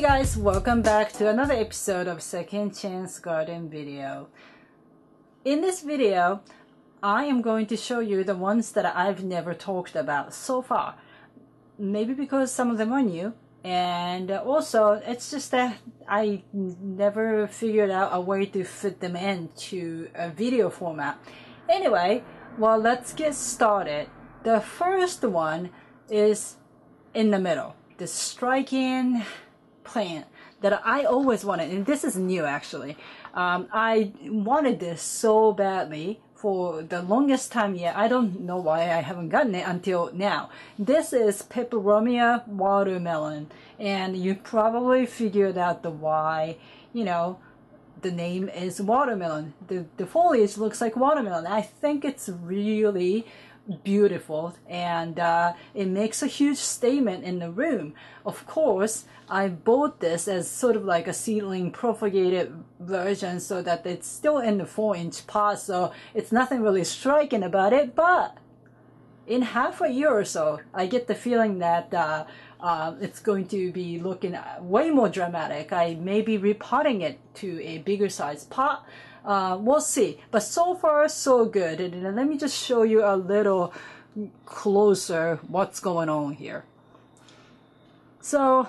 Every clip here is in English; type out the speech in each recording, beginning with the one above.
Hey guys, welcome back to another episode of Second Chance Garden video. In this video, I am going to show you the ones that I've never talked about so far. Maybe because some of them are new, and also it's just that I never figured out a way to fit them into a video format. Anyway, well, let's get started. The first one is in the middle. The striking plant that I always wanted, and this is new actually. Um, I wanted this so badly for the longest time yet. I don't know why I haven't gotten it until now. This is Peperomia watermelon, and you probably figured out the why. You know, the name is watermelon. The, the foliage looks like watermelon. I think it's really beautiful and uh, it makes a huge statement in the room. Of course, I bought this as sort of like a seedling propagated version so that it's still in the 4 inch pot so it's nothing really striking about it but in half a year or so I get the feeling that uh, uh, it's going to be looking way more dramatic. I may be repotting it to a bigger size pot uh, we'll see. But so far, so good. And let me just show you a little closer what's going on here. So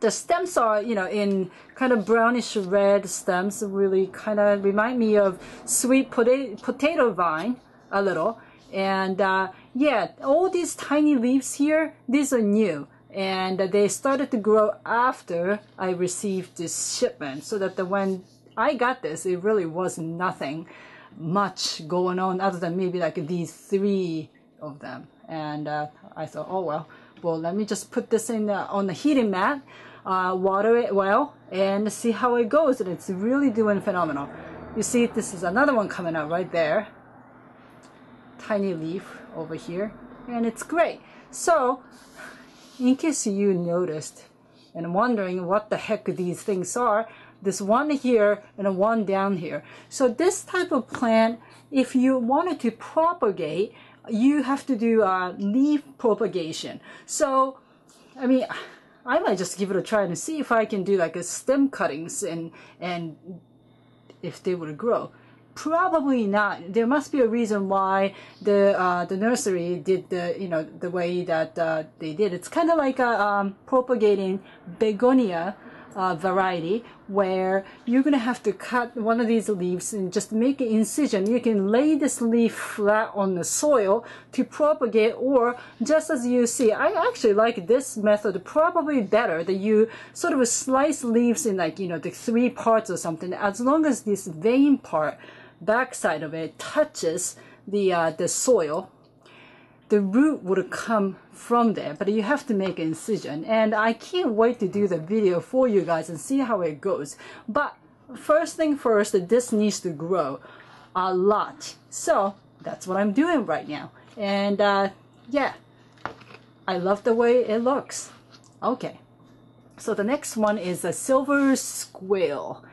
the stems are, you know, in kind of brownish red stems, really kind of remind me of sweet potato, potato vine a little. And uh, yeah, all these tiny leaves here, these are new. And they started to grow after I received this shipment so that the, when I got this, it really was nothing much going on other than maybe like these three of them. And uh, I thought, oh well, well let me just put this in the, on the heating mat, uh, water it well, and see how it goes. And it's really doing phenomenal. You see, this is another one coming out right there. Tiny leaf over here, and it's great. So, in case you noticed and wondering what the heck these things are, this one here and one down here. So this type of plant, if you wanted to propagate, you have to do leaf propagation. So, I mean, I might just give it a try and see if I can do like a stem cuttings and, and if they would grow. Probably not. There must be a reason why the uh, the nursery did the you know the way that uh, they did. It's kind of like a, um, propagating begonia uh, variety where you're going to have to cut one of these leaves and just make an incision. You can lay this leaf flat on the soil to propagate or just as you see, I actually like this method probably better that you sort of slice leaves in like, you know, the three parts or something as long as this vein part, backside of it touches the, uh, the soil the root would come from there, but you have to make an incision. And I can't wait to do the video for you guys and see how it goes. But first thing first, this needs to grow a lot. So that's what I'm doing right now. And uh, yeah, I love the way it looks. Okay, so the next one is a silver squill.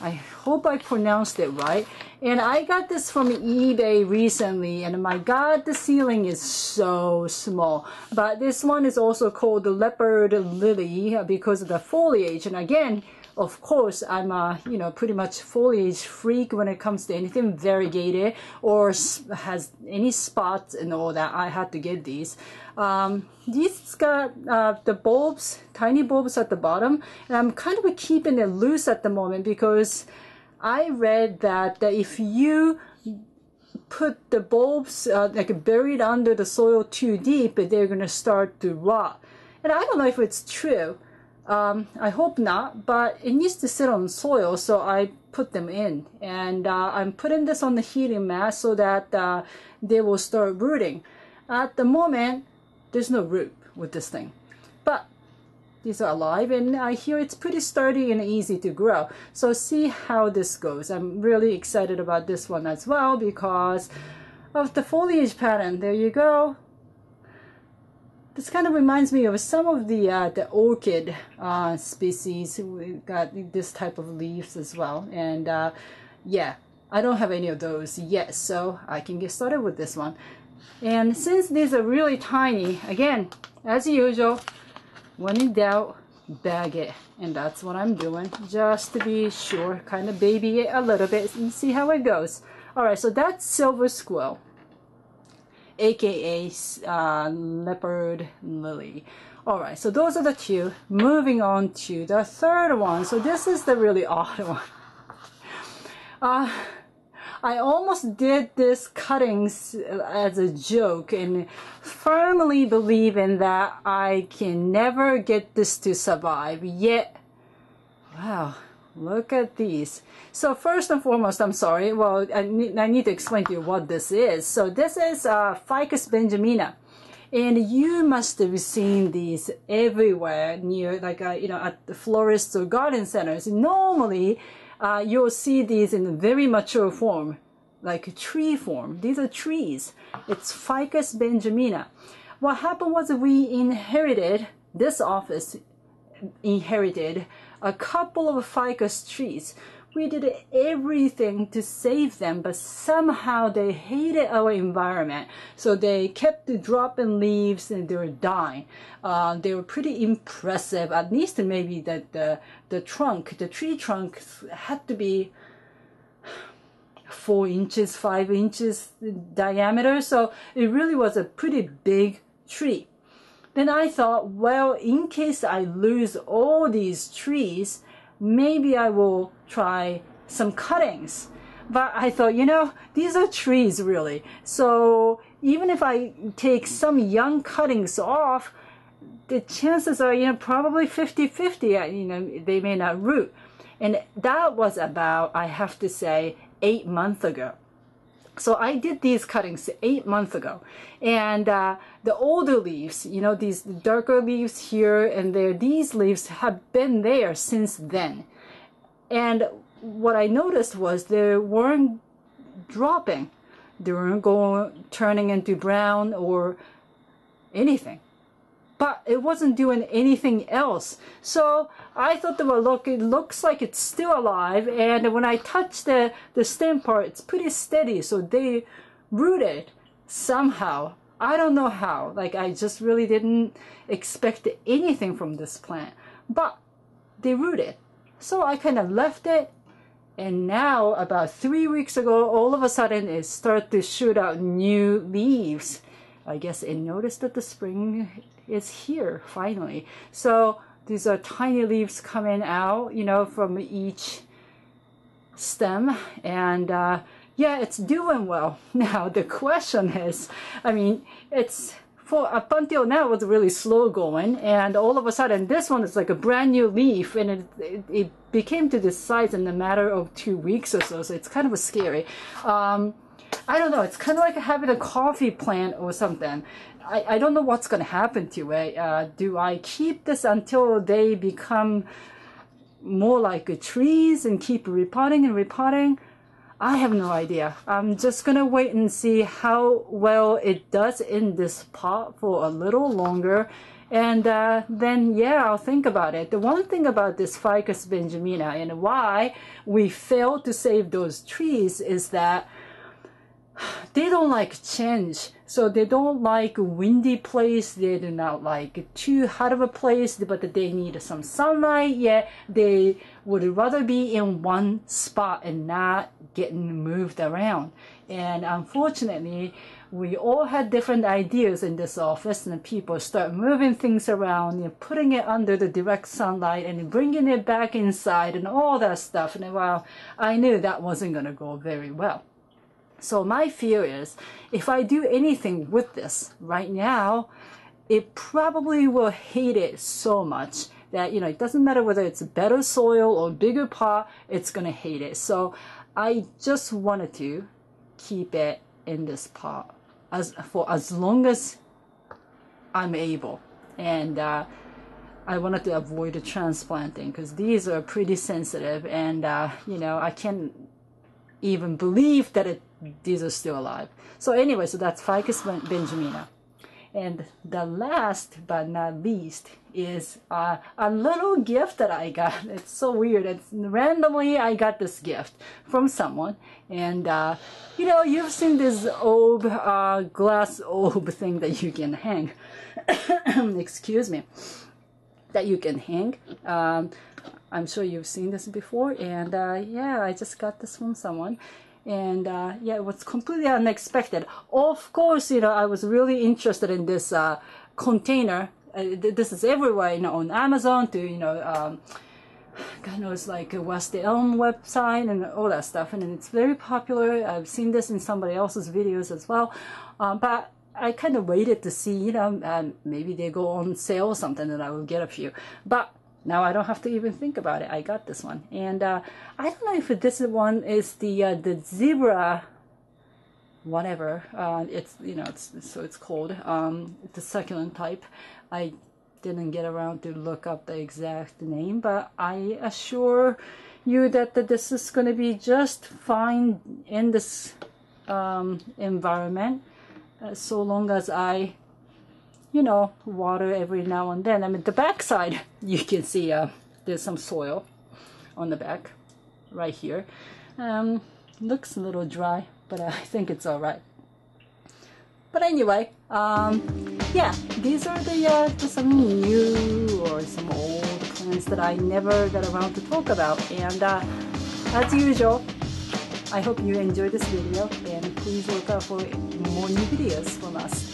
I hope I pronounced it right. And I got this from eBay recently, and my god, the ceiling is so small. But this one is also called the leopard lily uh, because of the foliage. And again, of course, I'm a, you know, pretty much foliage freak when it comes to anything variegated or has any spots and all that. I had to get these. Um, these got uh, the bulbs, tiny bulbs at the bottom, and I'm kind of keeping it loose at the moment because I read that, that if you put the bulbs uh, like buried under the soil too deep, they're going to start to rot. And I don't know if it's true. Um, I hope not, but it needs to sit on soil, so I put them in. And uh, I'm putting this on the heating mat so that uh, they will start rooting. At the moment, there's no root with this thing. But these are alive and I hear it's pretty sturdy and easy to grow. So see how this goes. I'm really excited about this one as well because of the foliage pattern. There you go. This kind of reminds me of some of the uh, the orchid uh, species. We got this type of leaves as well, and uh, yeah, I don't have any of those yet, so I can get started with this one. And since these are really tiny, again, as usual, when in doubt, bag it and that's what I'm doing just to be sure kind of baby it a little bit and see how it goes all right so that's silver squill aka uh, leopard lily. All right so those are the two. Moving on to the third one. So this is the really odd one. Uh, I almost did this cuttings as a joke and firmly believe in that I can never get this to survive. Yet wow look at these so first and foremost I'm sorry well I need, I need to explain to you what this is so this is uh, Ficus benjamina and you must have seen these everywhere near like uh, you know at the florists or garden centers normally uh, you'll see these in a very mature form, like a tree form. These are trees. It's Ficus benjamina. What happened was we inherited, this office inherited a couple of ficus trees we did everything to save them, but somehow they hated our environment. So they kept dropping leaves and they were dying. Uh, they were pretty impressive, at least maybe that the, the trunk, the tree trunk had to be four inches, five inches diameter. So it really was a pretty big tree. Then I thought, well, in case I lose all these trees, maybe I will try some cuttings. But I thought, you know, these are trees really. So even if I take some young cuttings off, the chances are, you know, probably 50-50, uh, you know, they may not root. And that was about, I have to say, eight months ago. So I did these cuttings eight months ago. And uh, the older leaves, you know, these darker leaves here and there, these leaves have been there since then. And what I noticed was they weren't dropping. They weren't going, turning into brown or anything but it wasn't doing anything else. So I thought, well, look, it looks like it's still alive. And when I touch the, the stem part, it's pretty steady. So they rooted somehow. I don't know how. Like, I just really didn't expect anything from this plant. But they rooted. So I kind of left it. And now, about three weeks ago, all of a sudden it started to shoot out new leaves. I guess it noticed that the spring is here finally. So these are tiny leaves coming out, you know, from each stem. And uh, yeah, it's doing well. Now the question is, I mean, it's for up until now it was really slow going and all of a sudden this one is like a brand new leaf and it, it, it became to this size in a matter of two weeks or so so it's kind of scary um, I don't know it's kind of like having a coffee plant or something I, I don't know what's going to happen to it. Uh, do I keep this until they become more like trees and keep repotting and repotting? I have no idea. I'm just going to wait and see how well it does in this pot for a little longer. And uh, then, yeah, I'll think about it. The one thing about this Ficus benjamina and why we failed to save those trees is that they don't like change. So they don't like windy place. They do not like too hot of a place, but they need some sunlight. Yeah, they would rather be in one spot and not getting moved around. And unfortunately, we all had different ideas in this office and people start moving things around and putting it under the direct sunlight and bringing it back inside and all that stuff. And well, I knew that wasn't going to go very well. So my fear is if I do anything with this right now, it probably will hate it so much that, you know, it doesn't matter whether it's a better soil or bigger pot, it's going to hate it. So I just wanted to keep it in this pot as for as long as I'm able. And uh, I wanted to avoid the transplanting because these are pretty sensitive and, uh, you know, I can't even believe that it these are still alive. So anyway, so that's Ficus benjamina. And the last but not least is uh, a little gift that I got. It's so weird. It's randomly I got this gift from someone. And, uh, you know, you've seen this old uh, glass orb thing that you can hang. Excuse me. that you can hang. Um, I'm sure you've seen this before, and uh, yeah, I just got this from someone. And uh, yeah, it was completely unexpected. Of course, you know, I was really interested in this uh, container. Uh, this is everywhere, you know, on Amazon to, you know, um, God knows, like West Elm website and all that stuff. And it's very popular. I've seen this in somebody else's videos as well. Um, but I kind of waited to see, you know, um, maybe they go on sale or something and I will get a few. But now I don't have to even think about it. I got this one. And uh, I don't know if this one is the uh, the zebra whatever. Uh, it's, you know, it's, so it's called. Um, the succulent type. I didn't get around to look up the exact name, but I assure you that, that this is going to be just fine in this um, environment uh, so long as I, you know, water every now and then. I mean, the back side, you can see uh, there's some soil on the back right here. Um, looks a little dry, but I think it's all right. But anyway, um, yeah, these are the, uh, some new or some old plants that I never got around to talk about. And uh, as usual, I hope you enjoyed this video and please look out for more new videos from us.